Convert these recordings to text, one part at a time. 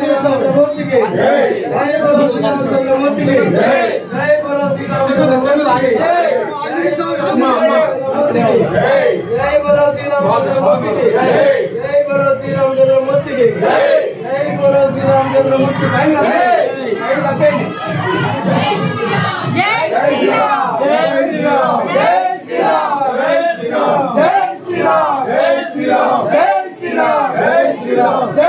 చక్రవర్తికి చక్రవర్తికి జై బలో చక్రవర్తికి జై బలో చక్రవర్తికి జై బలో చక్రవర్తికి జై బలో చక్రవర్తికి జై తప్పేండి జై శ్రీరామ్ జై శ్రీరామ్ జై శ్రీరామ్ జై శ్రీరామ్ జై శ్రీరామ్ జై శ్రీరామ్ జై శ్రీరామ్ జై శ్రీరామ్ జై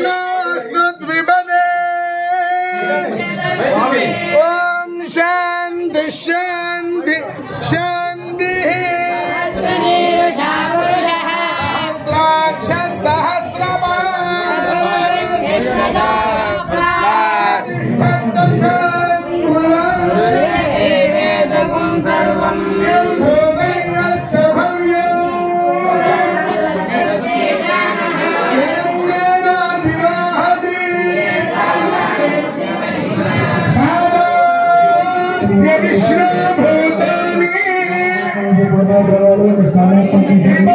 no. Krishna Bhagwan Krishna Bhagwan